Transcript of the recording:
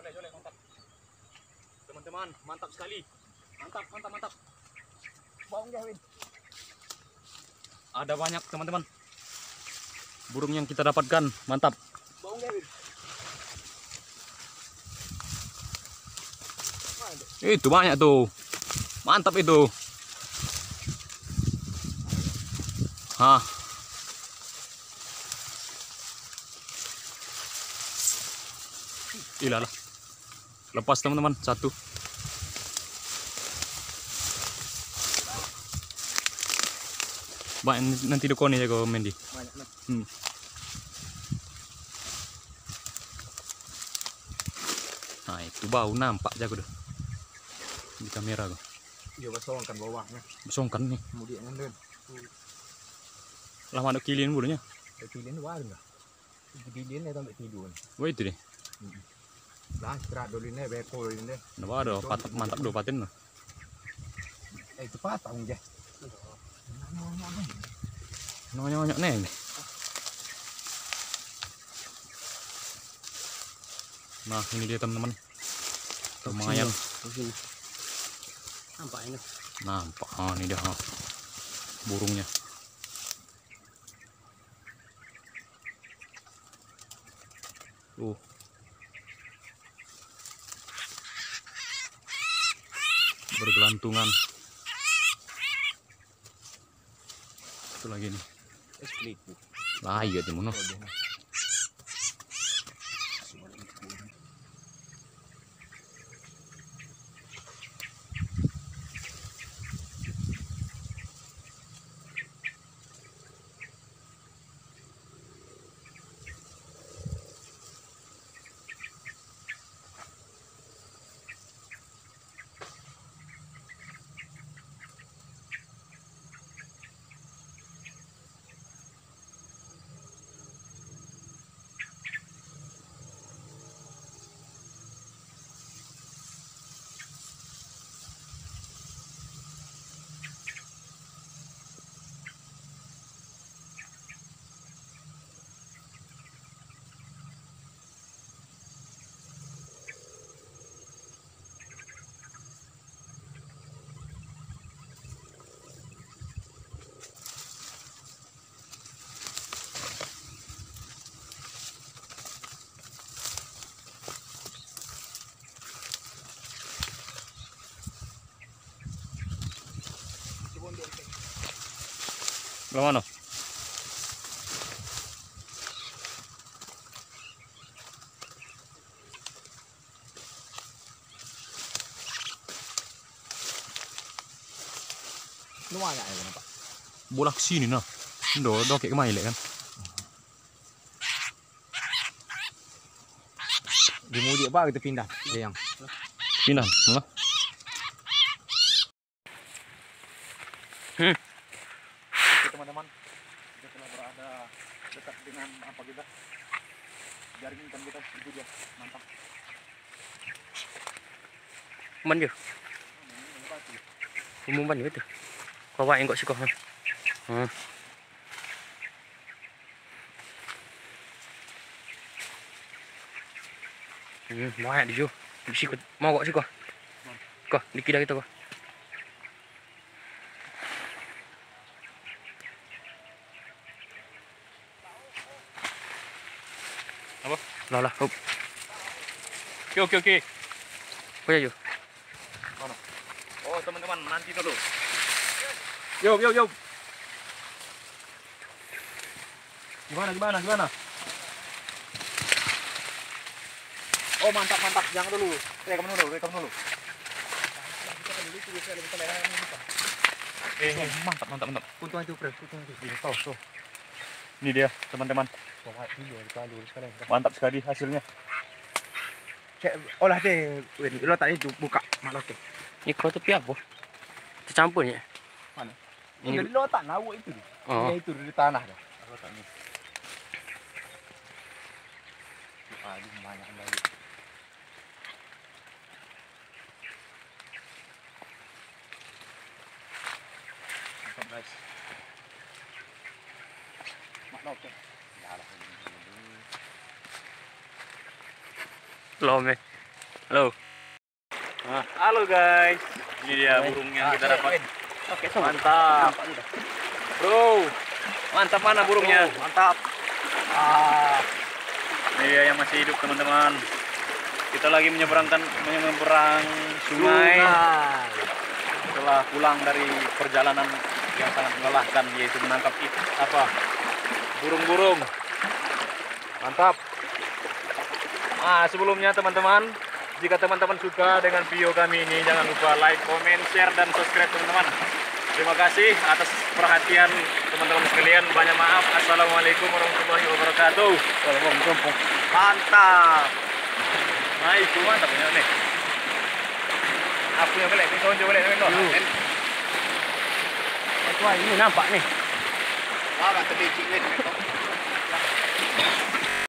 Jole, jole, mantap. Teman-teman, mantap sekali. Mantap, mantap, mantap. Bong dia Win. Ada banyak teman-teman. Burung yang kita dapatkan, mantap. Bong dia Win. Itu banyak tuh. Mantap itu. Hah. Ilah lah. Lepas teman-teman, satu. Banyak nanti dekoni ya kau Mendy. Banyak nah. Hmm. Nah itu bau nampak jago dah di kamera kau. Dia basongkan bawahnya. Besongkan nih. Kemudian ngendun. Lah mana kilin bulunya. Warin lah. Pilih ni sampai tidur. Wah itu deh. Lah beko. Nah, ada patap mantap do patin lah. Eh cepat tanggung je. Neng. Nah ini dia teman-teman. Lumayan. Nampak ini. Nampak. Ah ini dia. ah. Burungnya. Tuh. Bergelantungan. Itu lagi nih. Lah iya di mana? Belum mana? Ini banyak ya nampak. Bola ke sini nah. Do do kayak ke mana kan? Dia mau dia apa kita pindah. Dia yang. Pindah, mana? Hmm. Oke teman-teman. Kita telah berada dekat dengan apa kita. Jaring ikan kita itu dia. Mantap. Umpan dia. Umpan dia tu. Kau buat yang kau suka. Ha. Hmm, banyak dia jo. Mesti kau mau kau suka. Kau, dikira kita kau. Lah lah, hop. Oke oke oke. Kau ya jo. Oh teman-teman nanti dulu. Yo yo yo. Gimana gimana gimana? Oh mantap mantap. Jangan dulu. Rekam dulu, rekam dulu. Eh, eh, mantap mantap mantap. Itu. Kutuan itu. Ini tuh, tuh. Ini dia teman-teman. Mantap sekali hasilnya. Cek, olah deh. Win, lo tadi buka malah tu. Ni kau tepi apa? Tercampur ni. Mana? Ini Jadi lo tak nawa itu. oh. Dia itu di tanah dah. Aku tak ni. Aduh, banyak lagi. Mantap guys. Mak lauk tu. Lah. Lom eh. Halo. Nah, halo guys. Ini dia burung yang kita dapat. Oke, Mantap. Bro, mantap mana burungnya? Mantap. Ah. Ini dia yang masih hidup teman-teman. Kita lagi menyeberangkan menyeberang sungai setelah pulang dari perjalanan yang sangat melelahkan yaitu menangkap apa burung-burung. Mantap. Ah, sebelumnya teman-teman, jika teman-teman suka dengan video kami ini, jangan lupa like, comment, share, dan subscribe teman-teman. Terima kasih atas perhatian teman-teman sekalian. Banyak maaf. Assalamualaikum warahmatullahi wabarakatuh. Waalaikumsalam. Mantap. Nah itu mantap punya nih. Aku yang balik, ini kau balik kau. Wah, ini nampak nih. Wah, kata becik ni.